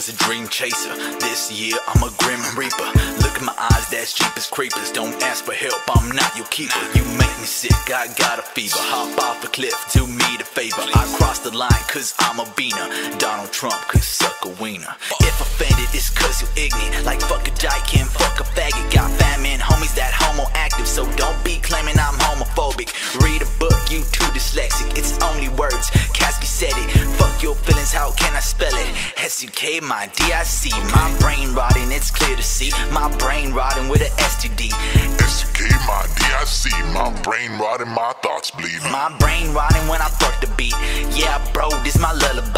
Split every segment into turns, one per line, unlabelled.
was a dream chaser. This year I'm a grim reaper. Look at my eyes, that's cheap as creepers. Don't ask for help, I'm not your keeper. You make me sick, I got a fever. Hop off a cliff, do me the favor. I cross the line cause I'm a beaner. Donald Trump could suck a wiener. If offended, it's cause you ignorant. Like fuck a dyke and fuck a faggot. Got famine, homies that homo active. So don't be claiming I'm homophobic. Read a book, you too dyslexic. It's only words. Kasky said it. Fuck your feelings, how can I spell it? S-U-K, my D-I-C. My brain rotting, it's clear to see. My brain rotting with an STD.
SUK, my DIC, my brain rotting, my thoughts bleeding.
My brain rotting when I fuck the beat. Yeah, bro, this my lullaby.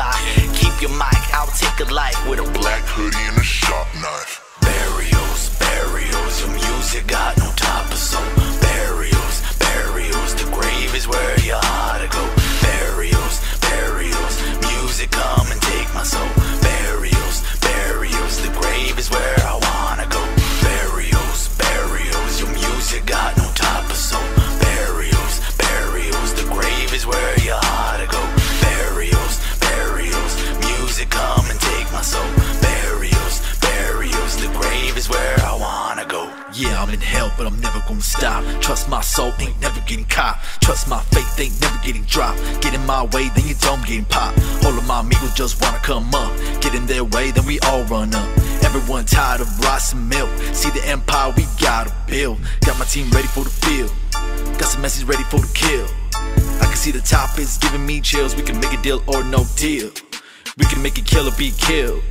Yeah, I'm in hell, but I'm never gonna stop. Trust my soul, ain't never getting caught. Trust my faith, ain't never getting dropped. Get in my way, then your dome getting popped. All of my amigos just wanna come up. Get in their way, then we all run up. Everyone tired of rice and milk. See the empire we gotta build. Got my team ready for the field. Got some message ready for the kill. I can see the top is giving me chills. We can make a deal or no deal. We can make it kill or be killed.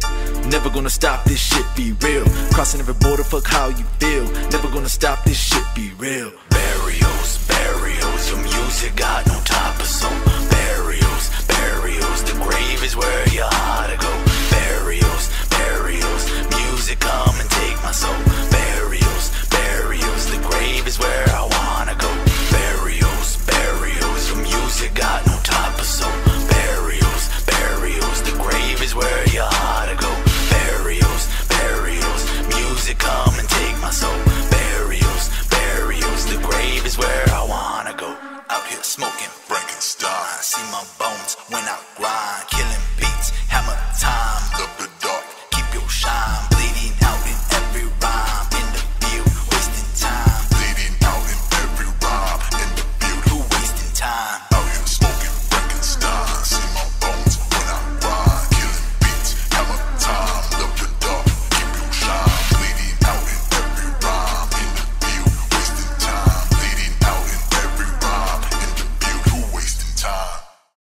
Never gonna stop this shit, be real. Crossing every border, fuck how you feel. Never gonna stop this shit, be real. Burials, burials, your music got where I wanna go. Out here smoking Frankenstein. See my bones when I grind, killing.